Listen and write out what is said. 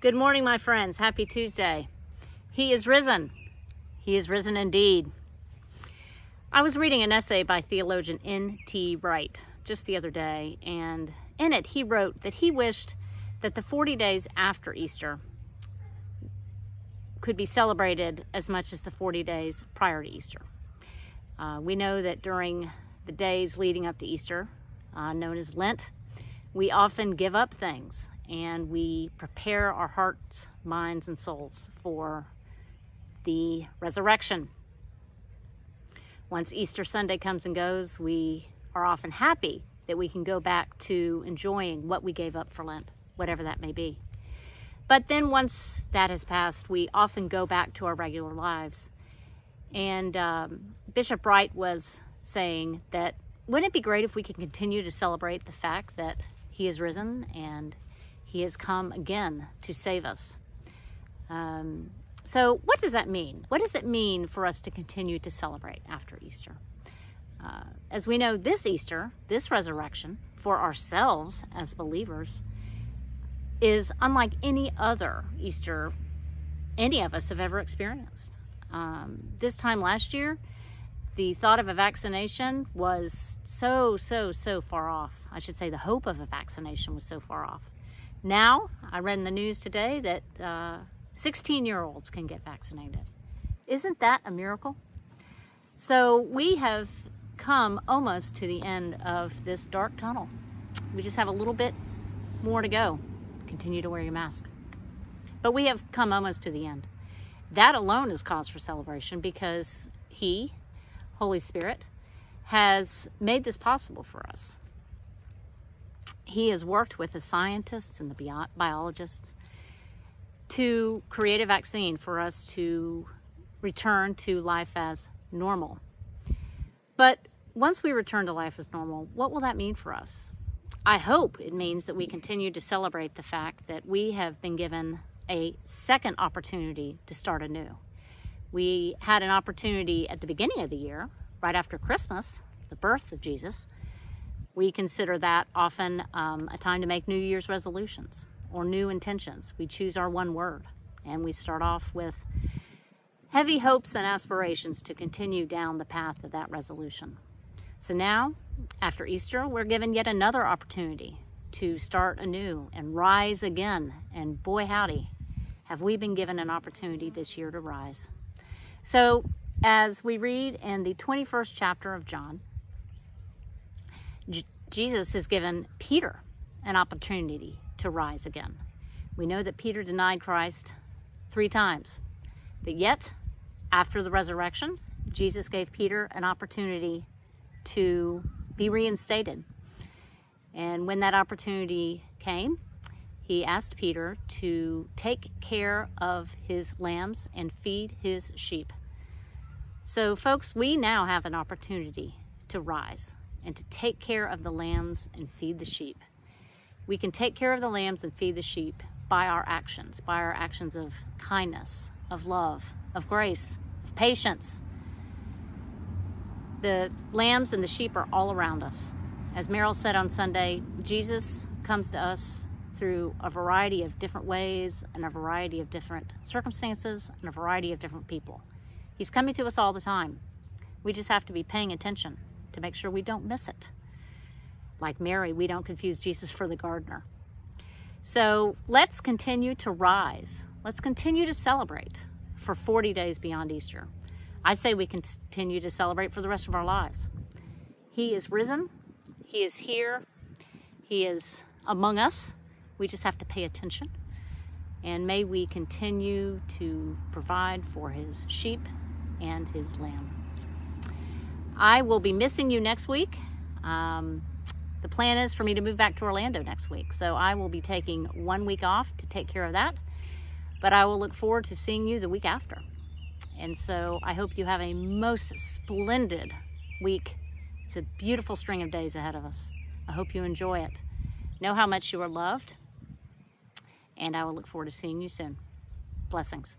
Good morning, my friends. Happy Tuesday. He is risen. He is risen indeed. I was reading an essay by theologian N.T. Wright just the other day, and in it he wrote that he wished that the 40 days after Easter could be celebrated as much as the 40 days prior to Easter. Uh, we know that during the days leading up to Easter, uh, known as Lent, we often give up things and we prepare our hearts, minds, and souls for the resurrection. Once Easter Sunday comes and goes, we are often happy that we can go back to enjoying what we gave up for Lent, whatever that may be. But then once that has passed, we often go back to our regular lives. And um, Bishop Wright was saying that wouldn't it be great if we could continue to celebrate the fact that he is risen and he has come again to save us. Um, so what does that mean? What does it mean for us to continue to celebrate after Easter? Uh, as we know, this Easter, this resurrection, for ourselves as believers, is unlike any other Easter any of us have ever experienced. Um, this time last year, the thought of a vaccination was so, so, so far off. I should say the hope of a vaccination was so far off. Now, I read in the news today that 16 uh, year olds can get vaccinated. Isn't that a miracle? So we have come almost to the end of this dark tunnel. We just have a little bit more to go. Continue to wear your mask. But we have come almost to the end. That alone is cause for celebration because He, Holy Spirit, has made this possible for us. He has worked with the scientists and the biologists to create a vaccine for us to return to life as normal. But once we return to life as normal, what will that mean for us? I hope it means that we continue to celebrate the fact that we have been given a second opportunity to start anew. We had an opportunity at the beginning of the year, right after Christmas, the birth of Jesus, we consider that often um, a time to make New Year's resolutions or new intentions. We choose our one word and we start off with heavy hopes and aspirations to continue down the path of that resolution. So now, after Easter, we're given yet another opportunity to start anew and rise again. And boy, howdy, have we been given an opportunity this year to rise. So, as we read in the 21st chapter of John, J Jesus has given Peter an opportunity to rise again. We know that Peter denied Christ three times, but yet, after the resurrection, Jesus gave Peter an opportunity to be reinstated. And when that opportunity came, he asked Peter to take care of his lambs and feed his sheep. So, folks, we now have an opportunity to rise and to take care of the lambs and feed the sheep. We can take care of the lambs and feed the sheep by our actions, by our actions of kindness, of love, of grace, of patience. The lambs and the sheep are all around us. As Meryl said on Sunday, Jesus comes to us through a variety of different ways and a variety of different circumstances and a variety of different people. He's coming to us all the time. We just have to be paying attention to make sure we don't miss it. Like Mary, we don't confuse Jesus for the gardener. So let's continue to rise. Let's continue to celebrate for 40 days beyond Easter. I say we continue to celebrate for the rest of our lives. He is risen. He is here. He is among us. We just have to pay attention. And may we continue to provide for his sheep and his lambs. I will be missing you next week. Um, the plan is for me to move back to Orlando next week. So I will be taking one week off to take care of that. But I will look forward to seeing you the week after. And so I hope you have a most splendid week. It's a beautiful string of days ahead of us. I hope you enjoy it. Know how much you are loved. And I will look forward to seeing you soon. Blessings.